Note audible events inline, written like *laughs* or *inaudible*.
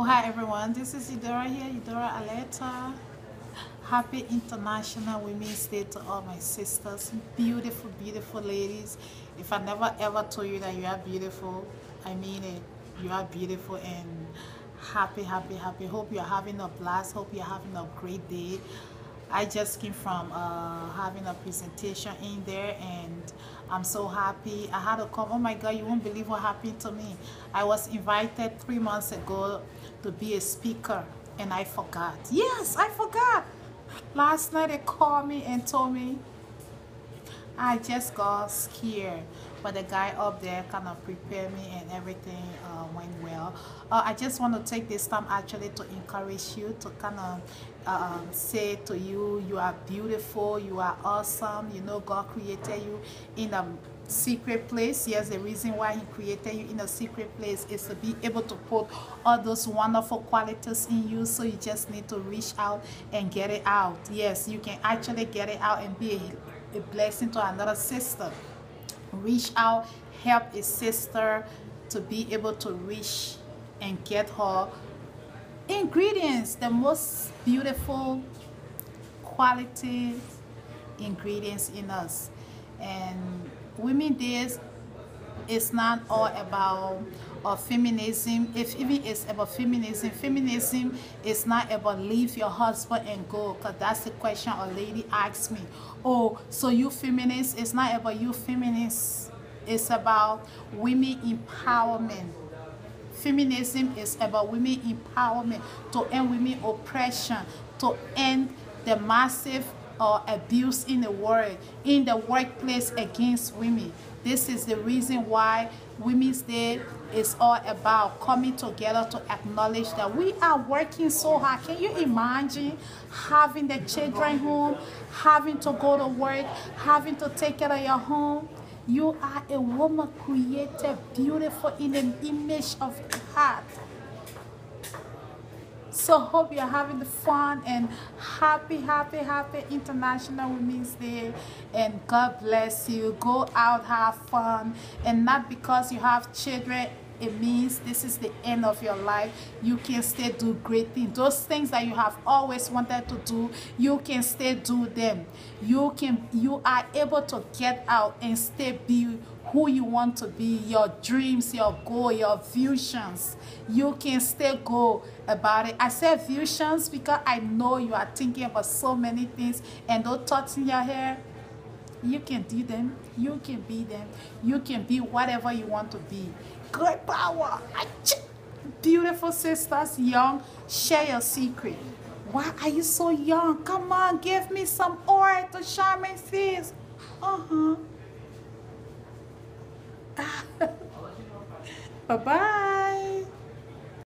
Oh, hi everyone. This is Eudora here, Eudora Aletta. Happy International Women's Day to all my sisters. Beautiful, beautiful ladies. If I never ever told you that you are beautiful, I mean it. You are beautiful and happy, happy, happy. Hope you're having a blast. Hope you're having a great day. I just came from uh, having a presentation in there and I'm so happy. I had to come. Oh my God, you won't believe what happened to me. I was invited three months ago to be a speaker and I forgot. Yes, I forgot. Last night they called me and told me I just got scared but the guy up there kind of prepared me and everything uh, went well. Uh, I just want to take this time actually to encourage you to kind of um, say to you you are beautiful you are awesome you know God created you in a secret place. Yes the reason why he created you in a secret place is to be able to put all those wonderful qualities in you so you just need to reach out and get it out. Yes you can actually get it out and be a a blessing to another sister. Reach out, help a sister to be able to reach and get her ingredients, the most beautiful quality ingredients in us. And Women Days is not all about feminism. If even it's about feminism feminism is not about leave your husband and go because that's the question a lady asked me. Oh so you feminist it's not about you feminists it's about women empowerment. Feminism is about women empowerment to end women oppression to end the massive or abuse in the world in the workplace against women this is the reason why Women's Day is all about coming together to acknowledge that we are working so hard. Can you imagine having the children home, having to go to work, having to take care of your home? You are a woman created beautiful in the image of God. So hope you're having the fun and happy, happy, happy International Women's Day. And God bless you. Go out, have fun. And not because you have children it means this is the end of your life you can still do great things those things that you have always wanted to do you can still do them you can you are able to get out and still be who you want to be, your dreams, your goal, your visions. You can still go about it. I said visions because I know you are thinking about so many things and those thoughts in your head, you can do them. You can be them. You can be whatever you want to be. Great power. Beautiful sisters, young, share your secret. Why are you so young? Come on, give me some oil to shine my face. Uh-huh. *laughs* Bye-bye.